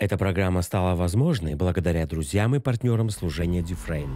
Эта программа стала возможной благодаря друзьям и партнерам служения Дюфрейн.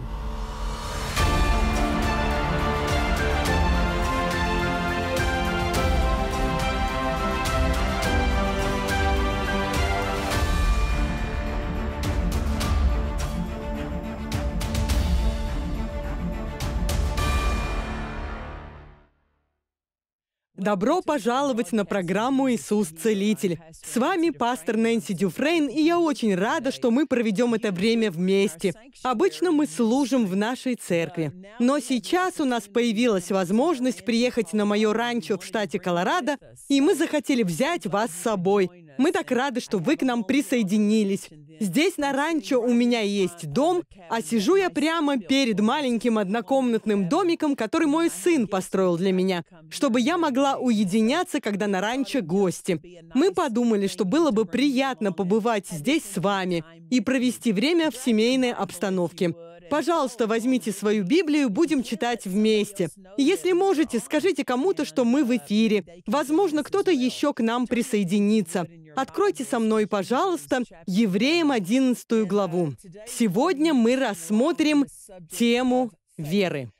Добро пожаловать на программу «Иисус Целитель». С вами пастор Нэнси Дюфрейн, и я очень рада, что мы проведем это время вместе. Обычно мы служим в нашей церкви, но сейчас у нас появилась возможность приехать на мое ранчо в штате Колорадо, и мы захотели взять вас с собой. Мы так рады, что вы к нам присоединились. Здесь на ранчо у меня есть дом, а сижу я прямо перед маленьким однокомнатным домиком, который мой сын построил для меня, чтобы я могла уединяться, когда на ранчо гости. Мы подумали, что было бы приятно побывать здесь с вами и провести время в семейной обстановке. Пожалуйста, возьмите свою Библию, будем читать вместе. Если можете, скажите кому-то, что мы в эфире. Возможно, кто-то еще к нам присоединится. Откройте со мной, пожалуйста, Евреям 11 главу. Сегодня мы рассмотрим тему веры.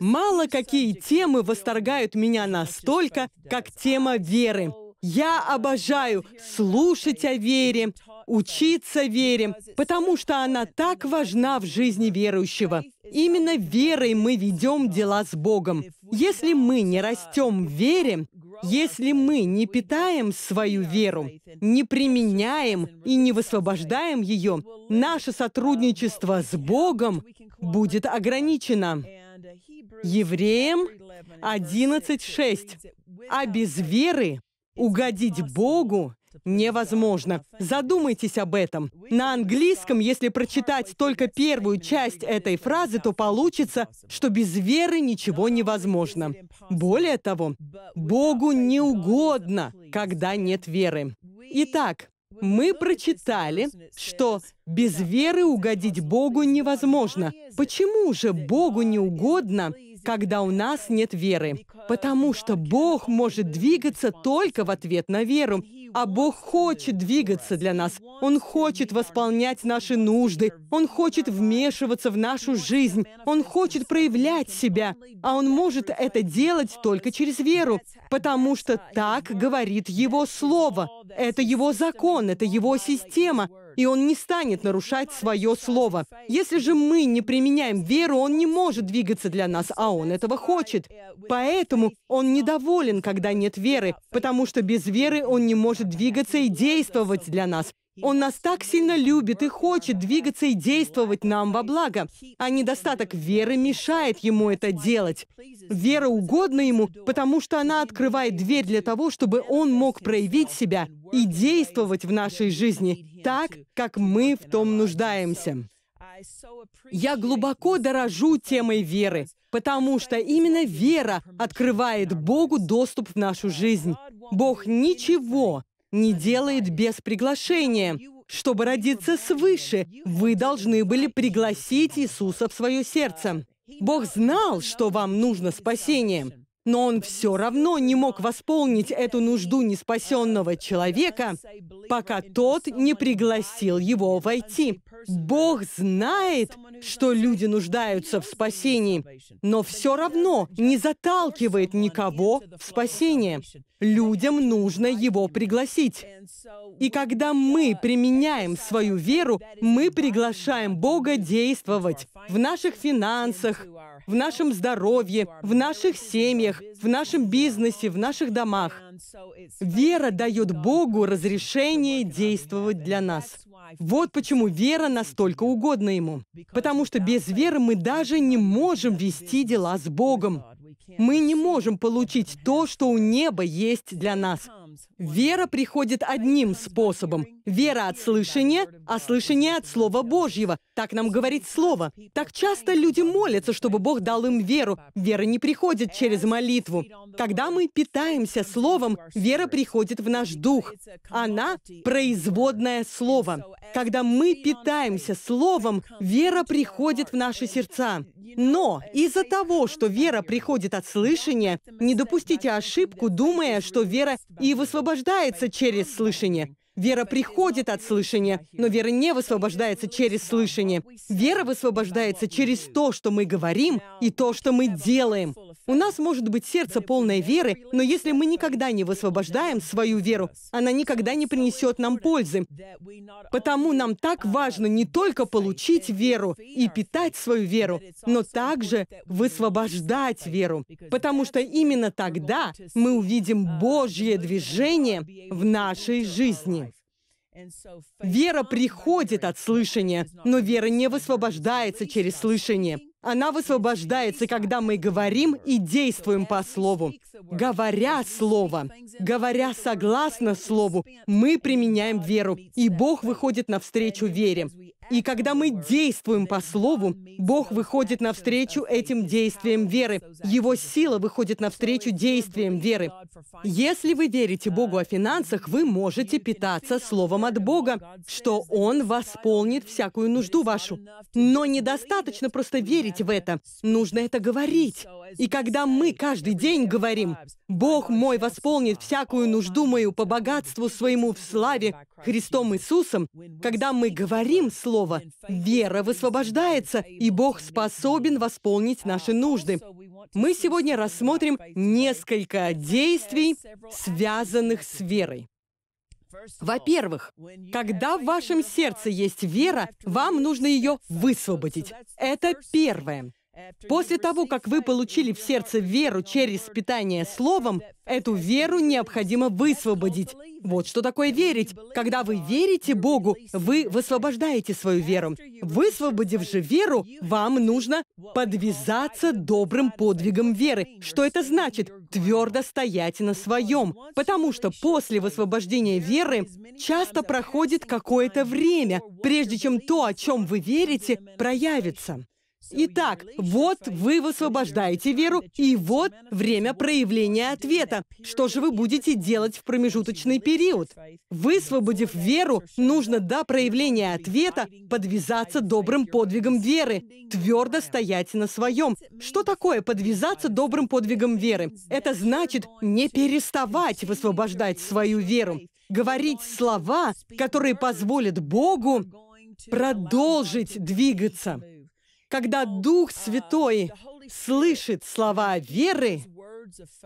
Мало какие темы восторгают меня настолько, как тема веры. Я обожаю слушать о вере, учиться вере, потому что она так важна в жизни верующего. Именно верой мы ведем дела с Богом. Если мы не растем в вере, если мы не питаем свою веру, не применяем и не высвобождаем ее, наше сотрудничество с Богом будет ограничено. Евреям 11.6. А без веры угодить Богу невозможно. Задумайтесь об этом. На английском, если прочитать только первую часть этой фразы, то получится, что без веры ничего невозможно. Более того, Богу не угодно, когда нет веры. Итак, мы прочитали, что без веры угодить Богу невозможно. Почему же Богу не угодно, когда у нас нет веры? Потому что Бог может двигаться только в ответ на веру. А Бог хочет двигаться для нас. Он хочет восполнять наши нужды. Он хочет вмешиваться в нашу жизнь. Он хочет проявлять себя. А Он может это делать только через веру, потому что так говорит Его Слово. Это Его закон, это Его система и он не станет нарушать свое слово. Если же мы не применяем веру, он не может двигаться для нас, а он этого хочет. Поэтому он недоволен, когда нет веры, потому что без веры он не может двигаться и действовать для нас. Он нас так сильно любит и хочет двигаться и действовать нам во благо, а недостаток веры мешает ему это делать. Вера угодна ему, потому что она открывает дверь для того, чтобы он мог проявить себя и действовать в нашей жизни так, как мы в том нуждаемся. Я глубоко дорожу темой веры, потому что именно вера открывает Богу доступ в нашу жизнь. Бог ничего не делает без приглашения. Чтобы родиться свыше, вы должны были пригласить Иисуса в свое сердце. Бог знал, что вам нужно спасение. Но он все равно не мог восполнить эту нужду неспасенного человека, пока тот не пригласил его войти. Бог знает, что люди нуждаются в спасении, но все равно не заталкивает никого в спасение. Людям нужно его пригласить. И когда мы применяем свою веру, мы приглашаем Бога действовать в наших финансах, в нашем здоровье, в наших семьях, в нашем бизнесе, в наших домах. Вера дает Богу разрешение действовать для нас. Вот почему вера настолько угодна Ему. Потому что без веры мы даже не можем вести дела с Богом. Мы не можем получить то, что у неба есть для нас. Вера приходит одним способом. Вера от слышания, а слышание от Слова Божьего. Так нам говорит Слово. Так часто люди молятся, чтобы Бог дал им веру. Вера не приходит через молитву. Когда мы питаемся Словом, вера приходит в наш дух. Она — производное Слово. Когда мы питаемся Словом, вера приходит в наши сердца. Но из-за того, что вера приходит от слышания, не допустите ошибку, думая, что вера и высвобождается через слышание. Вера приходит от слышания, но вера не высвобождается через слышание. Вера высвобождается через то, что мы говорим, и то, что мы делаем. У нас может быть сердце полное веры, но если мы никогда не высвобождаем свою веру, она никогда не принесет нам пользы. Потому нам так важно не только получить веру и питать свою веру, но также высвобождать веру. Потому что именно тогда мы увидим Божье движение в нашей жизни. Вера приходит от слышания, но вера не высвобождается через слышание. Она высвобождается, когда мы говорим и действуем по Слову. Говоря Слово, говоря согласно Слову, мы применяем веру, и Бог выходит навстречу вере. И когда мы действуем по Слову, Бог выходит навстречу этим действиям веры. Его сила выходит навстречу действиям веры. Если вы верите Богу о финансах, вы можете питаться Словом от Бога, что Он восполнит всякую нужду вашу. Но недостаточно просто верить в это. Нужно это говорить. И когда мы каждый день говорим, «Бог мой восполнит всякую нужду мою по богатству своему в славе Христом Иисусом», когда мы говорим Слово, вера высвобождается, и Бог способен восполнить наши нужды. Мы сегодня рассмотрим несколько действий, связанных с верой. Во-первых, когда в вашем сердце есть вера, вам нужно ее высвободить. Это первое. После того, как вы получили в сердце веру через питание Словом, эту веру необходимо высвободить. Вот что такое верить. Когда вы верите Богу, вы высвобождаете свою веру. Высвободив же веру, вам нужно подвязаться добрым подвигом веры. Что это значит? Твердо стоять на своем. Потому что после высвобождения веры часто проходит какое-то время, прежде чем то, о чем вы верите, проявится. Итак, вот вы высвобождаете веру, и вот время проявления ответа. Что же вы будете делать в промежуточный период? Высвободив веру, нужно до проявления ответа подвязаться добрым подвигом веры, твердо стоять на своем. Что такое подвязаться добрым подвигом веры? Это значит не переставать высвобождать свою веру, говорить слова, которые позволят Богу продолжить двигаться. Когда Дух Святой слышит слова веры,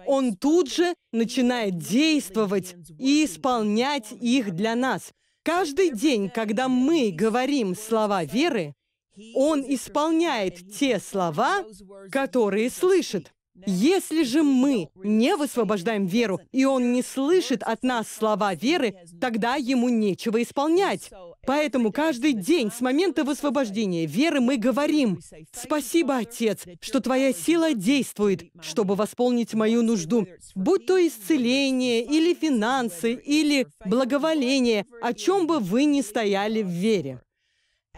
Он тут же начинает действовать и исполнять их для нас. Каждый день, когда мы говорим слова веры, Он исполняет те слова, которые слышит. Если же мы не высвобождаем веру, и он не слышит от нас слова веры, тогда ему нечего исполнять. Поэтому каждый день с момента высвобождения веры мы говорим, «Спасибо, Отец, что Твоя сила действует, чтобы восполнить мою нужду, будь то исцеление, или финансы, или благоволение, о чем бы вы ни стояли в вере».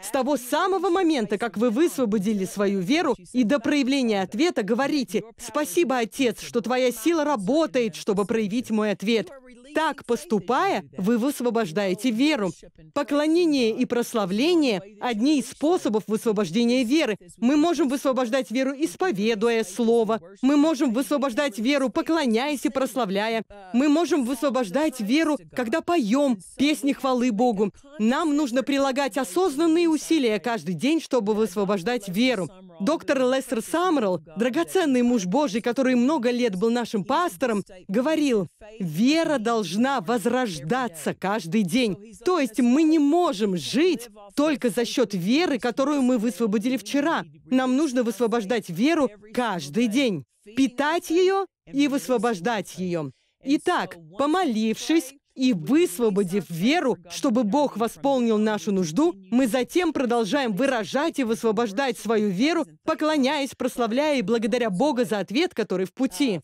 С того самого момента, как вы высвободили свою веру и до проявления ответа говорите «Спасибо, Отец, что Твоя сила работает, чтобы проявить мой ответ». Так поступая, вы высвобождаете веру. Поклонение и прославление – одни из способов высвобождения веры. Мы можем высвобождать веру, исповедуя Слово. Мы можем высвобождать веру, поклоняясь и прославляя. Мы можем высвобождать веру, когда поем песни хвалы Богу. Нам нужно прилагать осознанные усилия каждый день, чтобы высвобождать веру. Доктор Лестер Саммерл, драгоценный муж Божий, который много лет был нашим пастором, говорил, вера должна возрождаться каждый день. То есть мы не можем жить только за счет веры, которую мы высвободили вчера. Нам нужно высвобождать веру каждый день, питать ее и высвобождать ее. Итак, помолившись, и высвободив веру, чтобы Бог восполнил нашу нужду, мы затем продолжаем выражать и высвобождать свою веру, поклоняясь, прославляя и благодаря Бога за ответ, который в пути.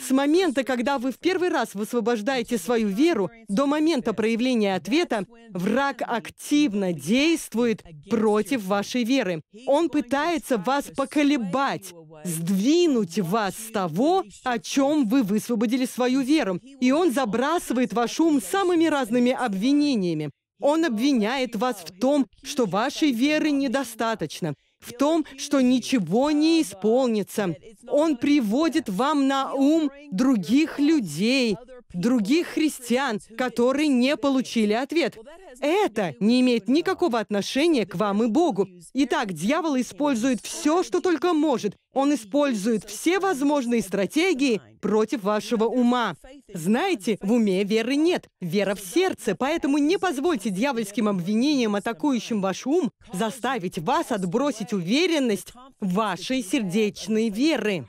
С момента, когда вы в первый раз высвобождаете свою веру, до момента проявления ответа, враг активно действует против вашей веры. Он пытается вас поколебать, сдвинуть вас с того, о чем вы высвободили свою веру. И он забрасывает ваш ум самыми разными обвинениями. Он обвиняет вас в том, что вашей веры недостаточно, в том, что ничего не исполнится. Он приводит вам на ум других людей, других христиан, которые не получили ответ. Это не имеет никакого отношения к вам и Богу. Итак, дьявол использует все, что только может. Он использует все возможные стратегии против вашего ума. Знаете, в уме веры нет, вера в сердце, поэтому не позвольте дьявольским обвинениям, атакующим ваш ум, заставить вас отбросить уверенность вашей сердечной веры.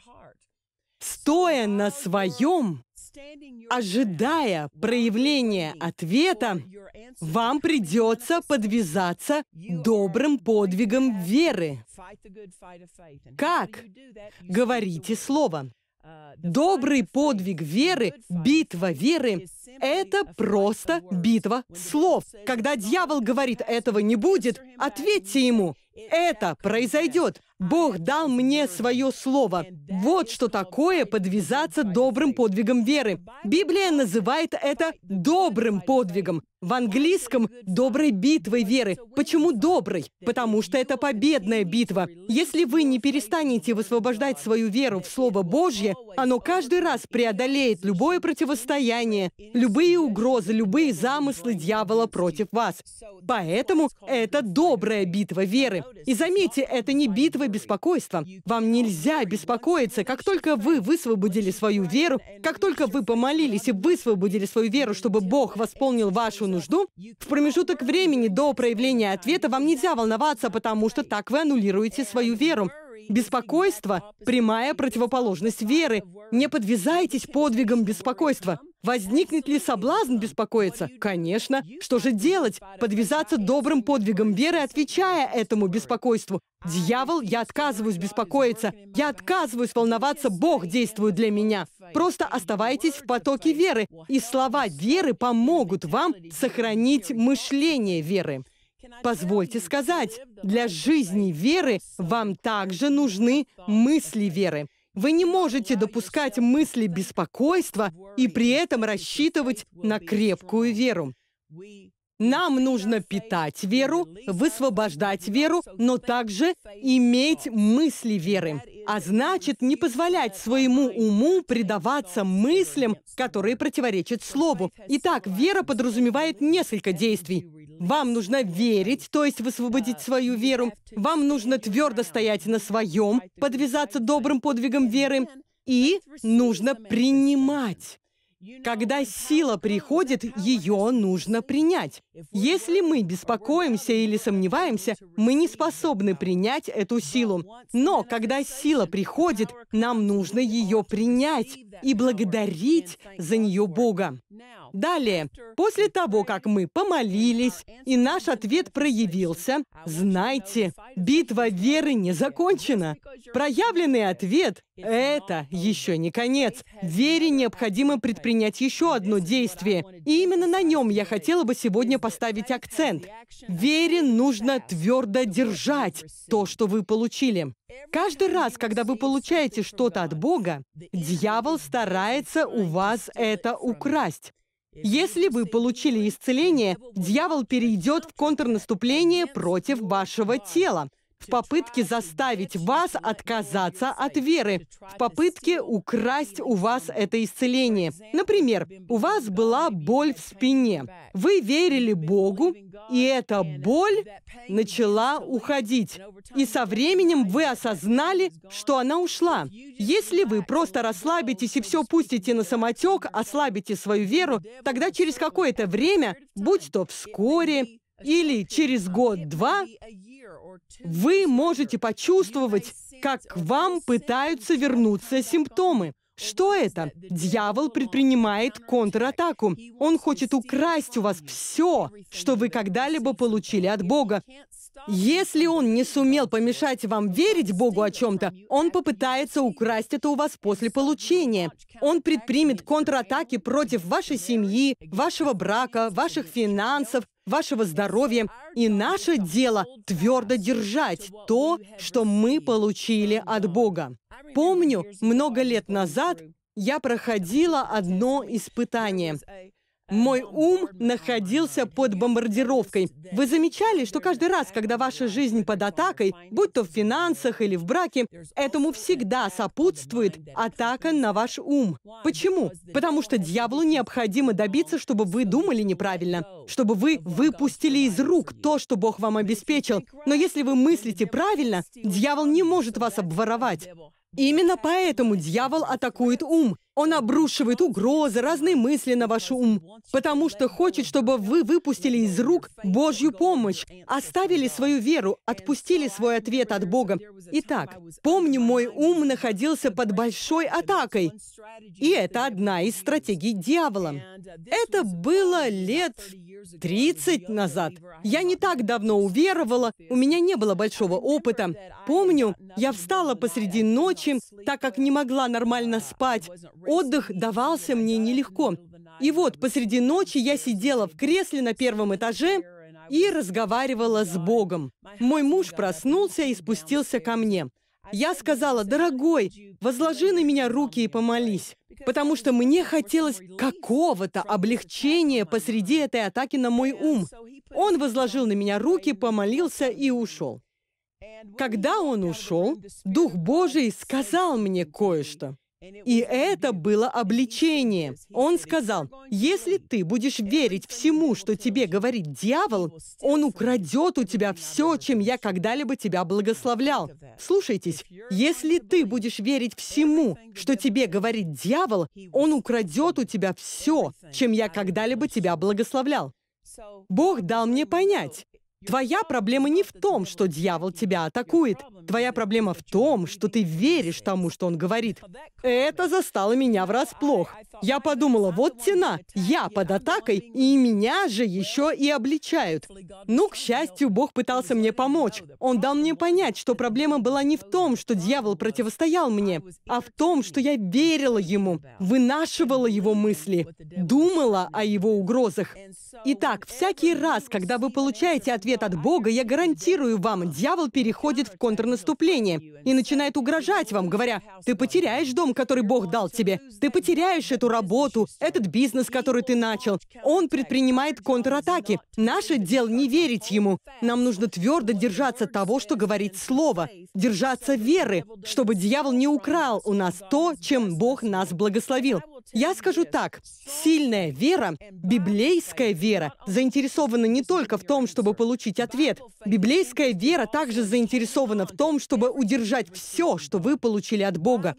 Стоя на своем, ожидая проявления ответа, вам придется подвязаться добрым подвигом веры. Как? Говорите слово. Добрый подвиг веры, битва веры — это просто битва слов. Когда дьявол говорит «этого не будет», ответьте ему «это произойдет». Бог дал мне свое слово. Вот что такое подвязаться добрым подвигом веры. Библия называет это добрым подвигом. В английском «доброй битвой веры». Почему доброй? Потому что это победная битва. Если вы не перестанете высвобождать свою веру в Слово Божье, оно каждый раз преодолеет любое противостояние, любые угрозы, любые замыслы дьявола против вас. Поэтому это добрая битва веры. И заметьте, это не битва беспокойства. Вам нельзя беспокоиться. Как только вы высвободили свою веру, как только вы помолились и высвободили свою веру, чтобы Бог восполнил вашу нужду, в промежуток времени до проявления ответа вам нельзя волноваться, потому что так вы аннулируете свою веру. Беспокойство – прямая противоположность веры. Не подвязайтесь подвигом беспокойства. Возникнет ли соблазн беспокоиться? Конечно. Что же делать? Подвязаться добрым подвигом веры, отвечая этому беспокойству. Дьявол, я отказываюсь беспокоиться. Я отказываюсь волноваться, Бог действует для меня. Просто оставайтесь в потоке веры, и слова веры помогут вам сохранить мышление веры. Позвольте сказать, для жизни веры вам также нужны мысли веры. Вы не можете допускать мысли беспокойства и при этом рассчитывать на крепкую веру. Нам нужно питать веру, высвобождать веру, но также иметь мысли веры. А значит, не позволять своему уму предаваться мыслям, которые противоречат Слову. Итак, вера подразумевает несколько действий. Вам нужно верить, то есть высвободить свою веру. Вам нужно твердо стоять на своем, подвязаться добрым подвигом веры. И нужно принимать. Когда сила приходит, ее нужно принять. Если мы беспокоимся или сомневаемся, мы не способны принять эту силу. Но когда сила приходит, нам нужно ее принять и благодарить за нее Бога. Далее, после того, как мы помолились, и наш ответ проявился, знайте, битва веры не закончена. Проявленный ответ — это еще не конец. Вере необходимо предпринять еще одно действие. И именно на нем я хотела бы сегодня поставить акцент. Вере нужно твердо держать то, что вы получили. Каждый раз, когда вы получаете что-то от Бога, дьявол старается у вас это украсть. Если вы получили исцеление, дьявол перейдет в контрнаступление против вашего тела в попытке заставить вас отказаться от веры, в попытке украсть у вас это исцеление. Например, у вас была боль в спине. Вы верили Богу, и эта боль начала уходить. И со временем вы осознали, что она ушла. Если вы просто расслабитесь и все пустите на самотек, ослабите свою веру, тогда через какое-то время, будь то вскоре или через год-два, вы можете почувствовать, как к вам пытаются вернуться симптомы. Что это? Дьявол предпринимает контратаку. Он хочет украсть у вас все, что вы когда-либо получили от Бога. Если он не сумел помешать вам верить Богу о чем-то, он попытается украсть это у вас после получения. Он предпримет контратаки против вашей семьи, вашего брака, ваших финансов, вашего здоровья. И наше дело твердо держать то, что мы получили от Бога. Помню, много лет назад я проходила одно испытание. Мой ум находился под бомбардировкой. Вы замечали, что каждый раз, когда ваша жизнь под атакой, будь то в финансах или в браке, этому всегда сопутствует атака на ваш ум. Почему? Потому что дьяволу необходимо добиться, чтобы вы думали неправильно, чтобы вы выпустили из рук то, что Бог вам обеспечил. Но если вы мыслите правильно, дьявол не может вас обворовать. Именно поэтому дьявол атакует ум. Он обрушивает угрозы, разные мысли на ваш ум, потому что хочет, чтобы вы выпустили из рук Божью помощь, оставили свою веру, отпустили свой ответ от Бога. Итак, помню, мой ум находился под большой атакой. И это одна из стратегий дьявола. Это было лет 30 назад. Я не так давно уверовала, у меня не было большого опыта. Помню, я встала посреди ночи, так как не могла нормально спать. Отдых давался мне нелегко. И вот посреди ночи я сидела в кресле на первом этаже и разговаривала с Богом. Мой муж проснулся и спустился ко мне. Я сказала, дорогой, возложи на меня руки и помолись, потому что мне хотелось какого-то облегчения посреди этой атаки на мой ум. Он возложил на меня руки, помолился и ушел. Когда он ушел, Дух Божий сказал мне кое-что. И это было обличение. Он сказал, если ты будешь верить всему, что тебе говорит дьявол, он украдет у тебя все, чем я когда-либо тебя благословлял. Слушайтесь, если ты будешь верить всему, что тебе говорит дьявол, он украдет у тебя все, чем я когда-либо тебя благословлял. Бог дал мне понять, Твоя проблема не в том, что дьявол тебя атакует. Твоя проблема в том, что ты веришь тому, что он говорит. Это застало меня врасплох. Я подумала, вот тена, я под атакой, и меня же еще и обличают. Ну, к счастью, Бог пытался мне помочь. Он дал мне понять, что проблема была не в том, что дьявол противостоял мне, а в том, что я верила ему, вынашивала его мысли, думала о его угрозах. Итак, всякий раз, когда вы получаете ответ ответ от Бога, я гарантирую вам, дьявол переходит в контрнаступление и начинает угрожать вам, говоря, ты потеряешь дом, который Бог дал тебе, ты потеряешь эту работу, этот бизнес, который ты начал. Он предпринимает контратаки. Наше дело не верить ему. Нам нужно твердо держаться того, что говорит Слово, держаться веры, чтобы дьявол не украл у нас то, чем Бог нас благословил. Я скажу так, сильная вера, библейская вера, заинтересована не только в том, чтобы получить ответ. Библейская вера также заинтересована в том, чтобы удержать все, что вы получили от Бога.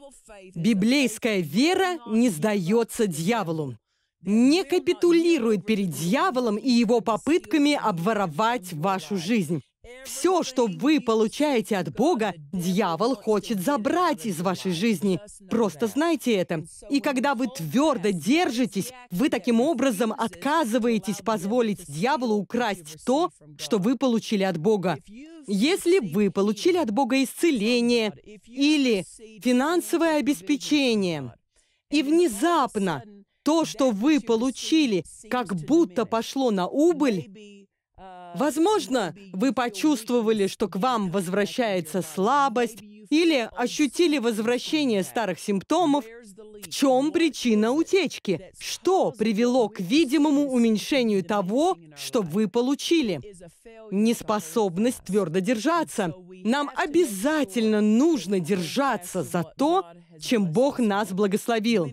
Библейская вера не сдается дьяволу не капитулирует перед дьяволом и его попытками обворовать вашу жизнь. Все, что вы получаете от Бога, дьявол хочет забрать из вашей жизни. Просто знайте это. И когда вы твердо держитесь, вы таким образом отказываетесь позволить дьяволу украсть то, что вы получили от Бога. Если вы получили от Бога исцеление или финансовое обеспечение, и внезапно то, что вы получили, как будто пошло на убыль, Возможно, вы почувствовали, что к вам возвращается слабость, или ощутили возвращение старых симптомов. В чем причина утечки? Что привело к видимому уменьшению того, что вы получили? Неспособность твердо держаться. Нам обязательно нужно держаться за то, чем Бог нас благословил.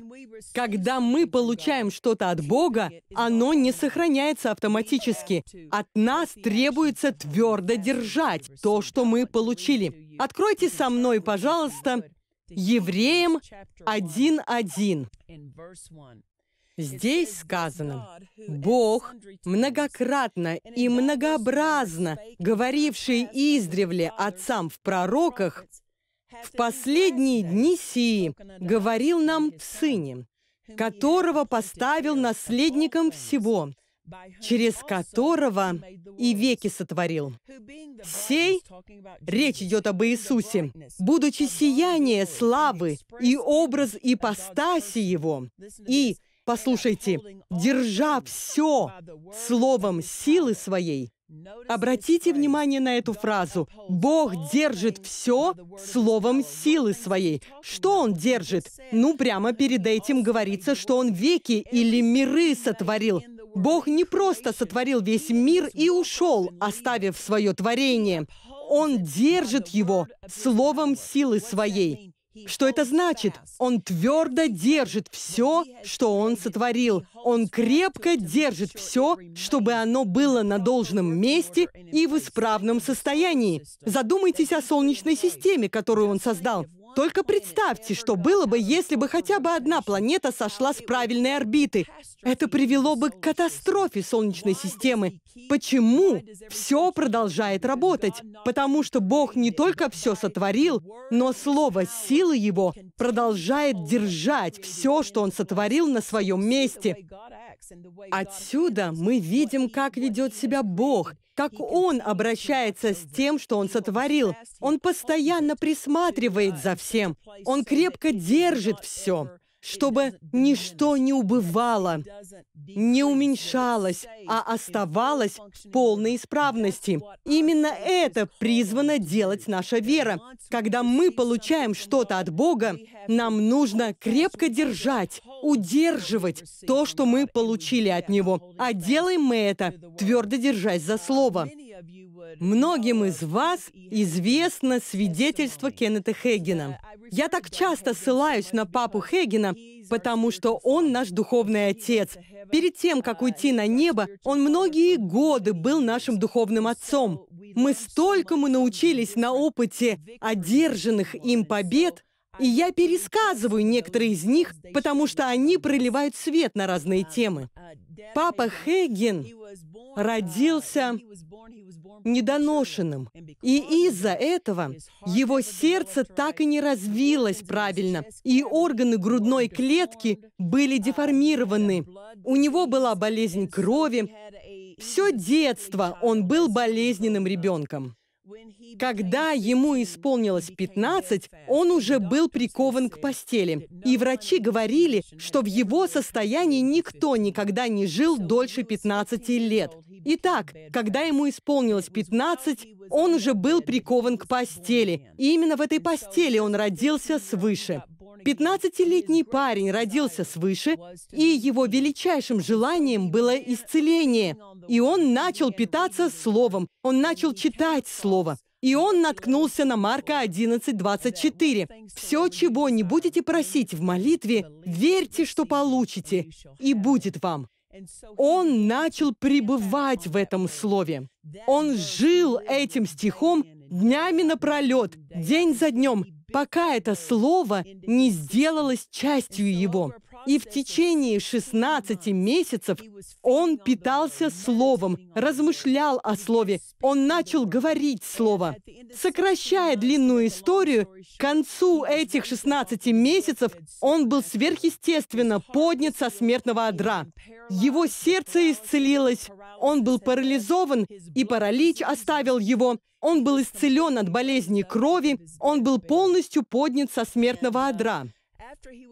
Когда мы получаем что-то от Бога, оно не сохраняется автоматически. От нас требуется твердо держать то, что мы получили. Откройте со мной, пожалуйста, Евреям 1.1. Здесь сказано, Бог, многократно и многообразно говоривший издревле отцам в пророках, в последние дни сии говорил нам в Сыне, которого поставил наследником всего, через которого и веки сотворил. Сей, речь идет об Иисусе, будучи сияние славы и образ ипостаси Его, и, послушайте, держа все словом силы своей, Обратите внимание на эту фразу. Бог держит все словом силы своей. Что Он держит? Ну, прямо перед этим говорится, что Он веки или миры сотворил. Бог не просто сотворил весь мир и ушел, оставив свое творение. Он держит его словом силы своей. Что это значит? Он твердо держит все, что он сотворил. Он крепко держит все, чтобы оно было на должном месте и в исправном состоянии. Задумайтесь о Солнечной системе, которую он создал. Только представьте, что было бы, если бы хотя бы одна планета сошла с правильной орбиты. Это привело бы к катастрофе Солнечной системы. Почему все продолжает работать? Потому что Бог не только все сотворил, но слово силы Его продолжает держать все, что Он сотворил на своем месте. Отсюда мы видим, как ведет себя Бог, как Он обращается с тем, что Он сотворил. Он постоянно присматривает за всем. Он крепко держит все чтобы ничто не убывало, не уменьшалось, а оставалось в полной исправности. Именно это призвана делать наша вера. Когда мы получаем что-то от Бога, нам нужно крепко держать, удерживать то, что мы получили от Него. А делаем мы это, твердо держась за Слово. Многим из вас известно свидетельство Кеннета Хейгена. Я так часто ссылаюсь на папу Хейгена, потому что он наш духовный отец. Перед тем, как уйти на небо, он многие годы был нашим духовным отцом. Мы столькому научились на опыте одержанных им побед, и я пересказываю некоторые из них, потому что они проливают свет на разные темы. Папа Хейген родился недоношенным. И из-за этого его сердце так и не развилось правильно, и органы грудной клетки были деформированы. У него была болезнь крови. Все детство он был болезненным ребенком. Когда ему исполнилось 15, он уже был прикован к постели. И врачи говорили, что в его состоянии никто никогда не жил дольше 15 лет. Итак, когда ему исполнилось 15, он уже был прикован к постели. И именно в этой постели он родился свыше. 15-летний парень родился свыше, и его величайшим желанием было исцеление. И он начал питаться Словом, он начал читать Слово. И он наткнулся на Марка 11.24. «Все, чего не будете просить в молитве, верьте, что получите, и будет вам». Он начал пребывать в этом слове. Он жил этим стихом днями напролет, день за днем, пока это слово не сделалось частью его. И в течение 16 месяцев он питался словом, размышлял о слове, он начал говорить слово. Сокращая длинную историю, к концу этих 16 месяцев он был сверхъестественно поднят со смертного одра. Его сердце исцелилось, он был парализован, и паралич оставил его. Он был исцелен от болезни крови, он был полностью поднят со смертного одра.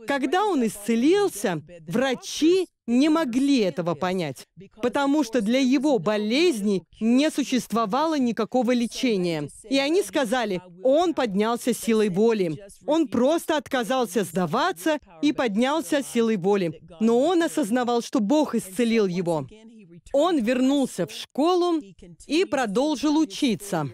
Когда он исцелился, врачи не могли этого понять, потому что для его болезни не существовало никакого лечения. И они сказали, он поднялся силой воли. Он просто отказался сдаваться и поднялся силой воли. Но он осознавал, что Бог исцелил его. Он вернулся в школу и продолжил учиться.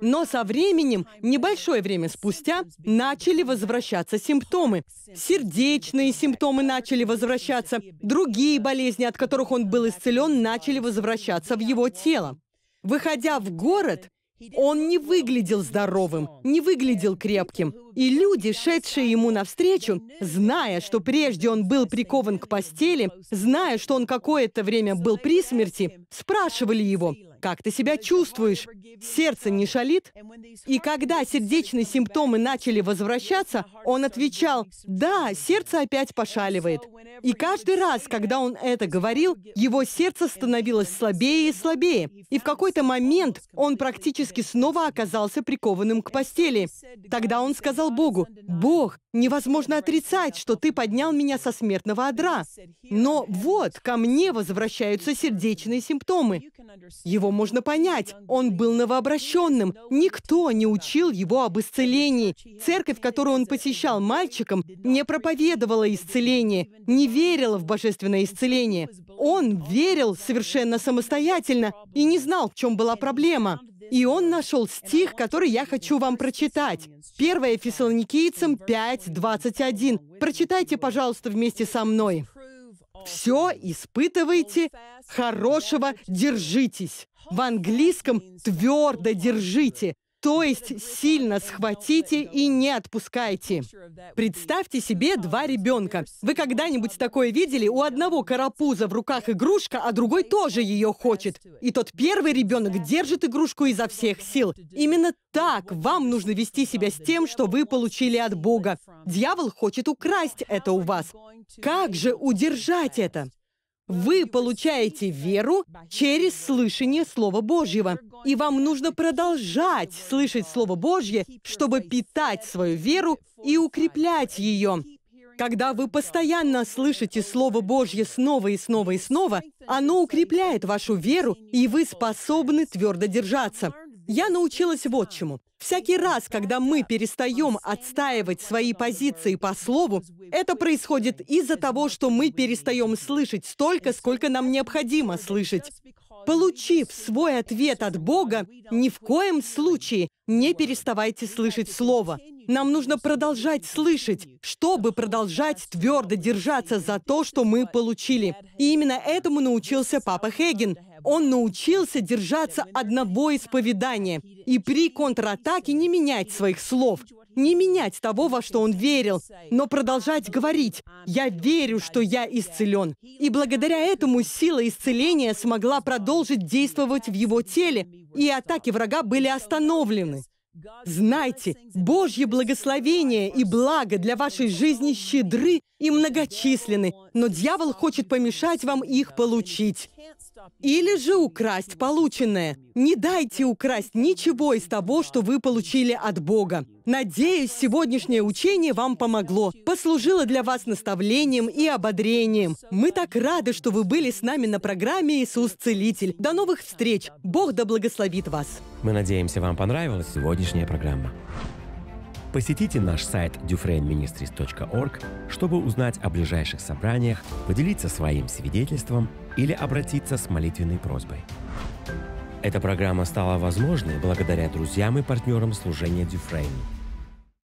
Но со временем, небольшое время спустя, начали возвращаться симптомы. Сердечные симптомы начали возвращаться, другие болезни, от которых он был исцелен, начали возвращаться в его тело. Выходя в город, он не выглядел здоровым, не выглядел крепким. И люди, шедшие ему навстречу, зная, что прежде он был прикован к постели, зная, что он какое-то время был при смерти, спрашивали его, «Как ты себя чувствуешь? Сердце не шалит?» И когда сердечные симптомы начали возвращаться, он отвечал, «Да, сердце опять пошаливает». И каждый раз, когда он это говорил, его сердце становилось слабее и слабее. И в какой-то момент он практически снова оказался прикованным к постели. Тогда он сказал Богу, «Бог, невозможно отрицать, что ты поднял меня со смертного одра. Но вот, ко мне возвращаются сердечные симптомы». Его можно понять. Он был новообращенным. Никто не учил его об исцелении. Церковь, которую он посещал мальчиком, не проповедовала исцеление, не верила в божественное исцеление. Он верил совершенно самостоятельно и не знал, в чем была проблема. И он нашел стих, который я хочу вам прочитать. 1 Фессалоникийцам 5, 21. Прочитайте, пожалуйста, вместе со мной. «Все испытывайте, хорошего держитесь». В английском «твердо держите». То есть сильно схватите и не отпускайте. Представьте себе два ребенка. Вы когда-нибудь такое видели? У одного карапуза в руках игрушка, а другой тоже ее хочет. И тот первый ребенок держит игрушку изо всех сил. Именно так вам нужно вести себя с тем, что вы получили от Бога. Дьявол хочет украсть это у вас. Как же удержать это? Вы получаете веру через слышание Слова Божьего. И вам нужно продолжать слышать Слово Божье, чтобы питать свою веру и укреплять ее. Когда вы постоянно слышите Слово Божье снова и снова и снова, оно укрепляет вашу веру, и вы способны твердо держаться. Я научилась вот чему. Всякий раз, когда мы перестаем отстаивать свои позиции по слову, это происходит из-за того, что мы перестаем слышать столько, сколько нам необходимо слышать. Получив свой ответ от Бога, ни в коем случае не переставайте слышать Слово. Нам нужно продолжать слышать, чтобы продолжать твердо держаться за то, что мы получили. И именно этому научился Папа Хеген. Он научился держаться одного исповедания и при контратаке не менять своих слов, не менять того, во что он верил, но продолжать говорить «Я верю, что я исцелен». И благодаря этому сила исцеления смогла продолжить действовать в его теле, и атаки врага были остановлены. Знайте, Божье благословение и благо для вашей жизни щедры и многочисленны, но дьявол хочет помешать вам их получить. Или же украсть полученное. Не дайте украсть ничего из того, что вы получили от Бога. Надеюсь, сегодняшнее учение вам помогло, послужило для вас наставлением и ободрением. Мы так рады, что вы были с нами на программе «Иисус Целитель». До новых встреч! Бог да благословит вас! Мы надеемся, вам понравилась сегодняшняя программа. Посетите наш сайт dufresneministries.org, чтобы узнать о ближайших собраниях, поделиться своим свидетельством или обратиться с молитвенной просьбой. Эта программа стала возможной благодаря друзьям и партнерам служения Дюфрейн –